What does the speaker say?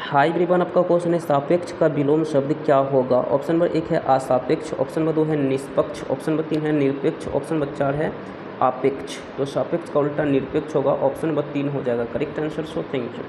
High ब्रिबन आपका question है सापेक्ष का विलोम शब्द क्या होगा? ऑप्शन नंबर एक है असापेक्ष, ऑप्शन नंबर दो है निष्पक्ष, ऑप्शन नंबर तीन है निरपेक्ष, ऑप्शन नंबर चार है आपेक्ष। तो सापेक्ष का उल्टा निरपेक्ष होगा, ऑप्शन नंबर तीन हो जाएगा। Correct answer, so thank you.